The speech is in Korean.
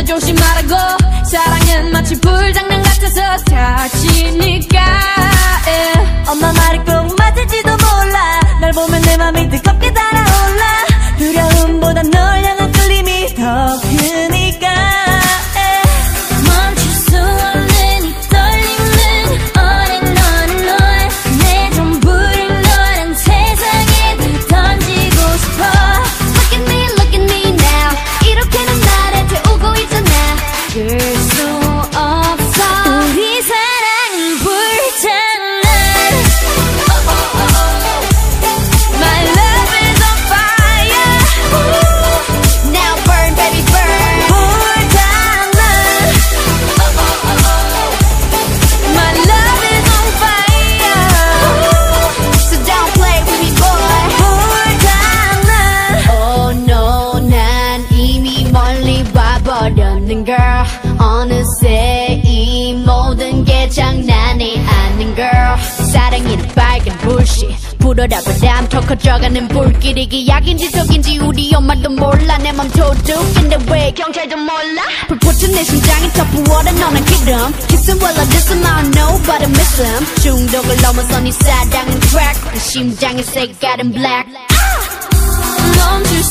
남자 조심하라고. 사랑은 마치 불장난 같아서 다치니까. good. 불씨 불어라 바람 더 커져가는 불길 이게 약인지 적인지 우리 엄마도 몰라. 내 맘 도둑인데 왜 경찰도 몰라? 불붙은 내 심장이 더 부어라 너는 기름. Kissing while I diss him I know but I miss him 중독을 넘어선 이 사랑은 crack. 내 심장의 색깔은 black. 멈출